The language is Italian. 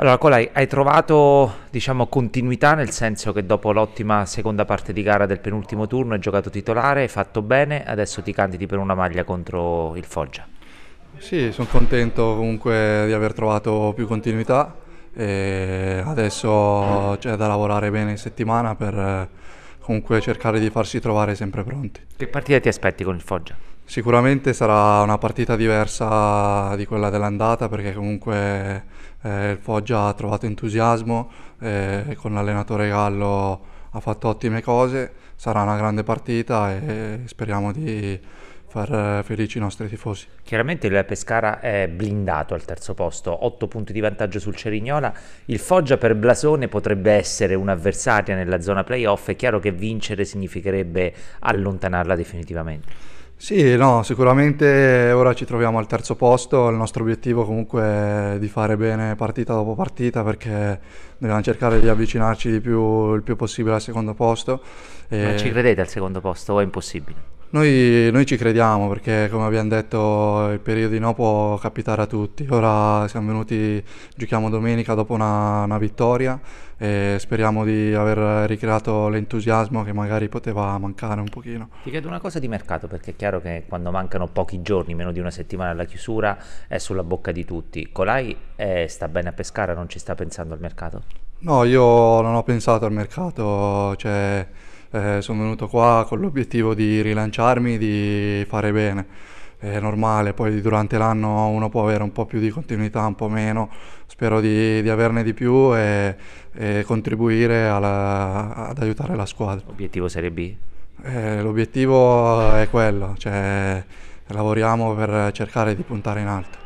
Allora, Colai, hai trovato, diciamo, continuità nel senso che dopo l'ottima seconda parte di gara del penultimo turno hai giocato titolare, hai fatto bene, adesso ti candidi per una maglia contro il Foggia. Sì, sono contento comunque di aver trovato più continuità e adesso c'è da lavorare bene in settimana per eh, comunque cercare di farsi trovare sempre pronti. Che partita ti aspetti con il Foggia? Sicuramente sarà una partita diversa di quella dell'andata perché comunque eh, il Foggia ha trovato entusiasmo e con l'allenatore Gallo ha fatto ottime cose, sarà una grande partita e speriamo di far felici i nostri tifosi. Chiaramente il Pescara è blindato al terzo posto, 8 punti di vantaggio sul Cerignola, il Foggia per Blasone potrebbe essere un'avversaria nella zona playoff, è chiaro che vincere significherebbe allontanarla definitivamente. Sì, no, sicuramente ora ci troviamo al terzo posto, il nostro obiettivo comunque è di fare bene partita dopo partita perché dobbiamo cercare di avvicinarci di più, il più possibile al secondo posto. Ma ci credete al secondo posto o è impossibile? Noi, noi, ci crediamo perché come abbiamo detto il periodo di no può capitare a tutti. Ora siamo venuti, giochiamo domenica dopo una, una vittoria e speriamo di aver ricreato l'entusiasmo che magari poteva mancare un pochino. Ti chiedo una cosa di mercato perché è chiaro che quando mancano pochi giorni, meno di una settimana alla chiusura, è sulla bocca di tutti. Colai eh, sta bene a Pescara, non ci sta pensando al mercato? No, io non ho pensato al mercato, cioè eh, sono venuto qua con l'obiettivo di rilanciarmi, di fare bene. È normale, poi durante l'anno uno può avere un po' più di continuità, un po' meno, spero di, di averne di più e, e contribuire alla, ad aiutare la squadra. Obiettivo Serie B? Eh, l'obiettivo è quello, cioè lavoriamo per cercare di puntare in alto.